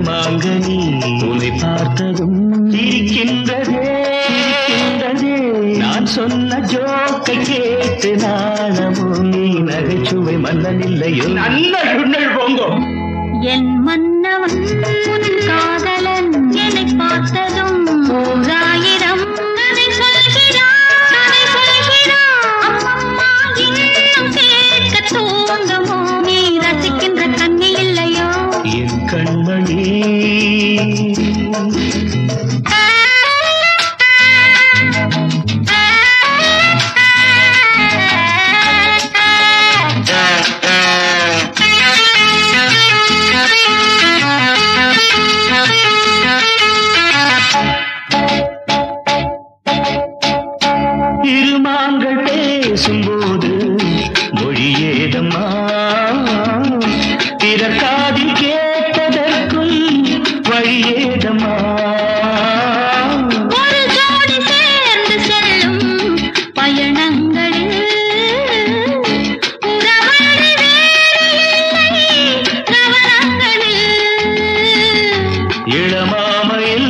இளமாங்கனி உன்னை பார்த்ததும் இருக்கின்றதே. இருக்கின்றதே. நான் சொன்ன ஜோக்கை கேட்டு நாணமும் நீ நகைச்சுவை மன்னன் இல்லையோ? நல்ல சுண்ணல் போங்கோ என் மன்னவன் கண்மணி. இருமாங்கள் அருகாமையில்.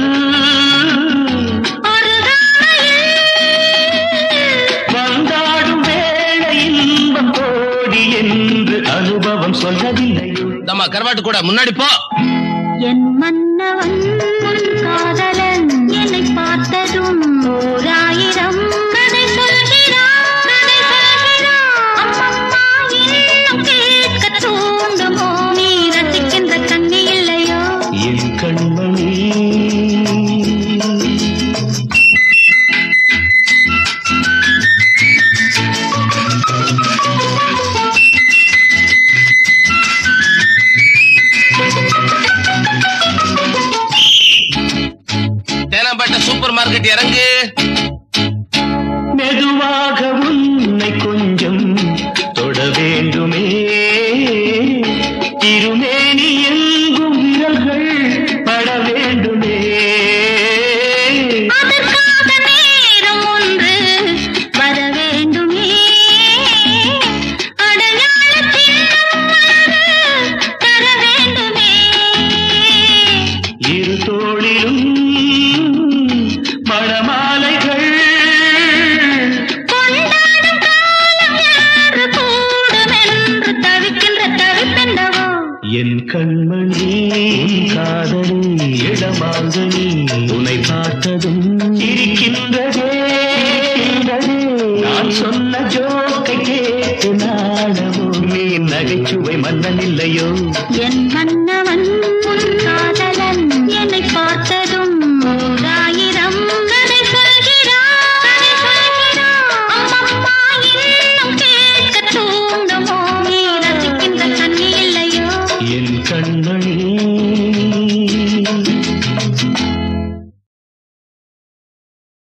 வந்தாடும் வேளை இன்பம் கோடி என்று அனுபவம் சொல்லவில்லையோ நம்ம கருவாட்டு கூட முன்னாடி போ. என் மன்னவன் திருமேனி எங்கும் விரல்கள் பட வேண்டுமே. அதற்காக காதலி இடமாங்கனி உன்னை பார்த்ததும் இருக்கின்றதே நான் சொன்ன ஜோக்கை கேட்டு நாடவும் நீ நகைச்சுவை மன்னன் இல்லையோ? என் மன்னவன்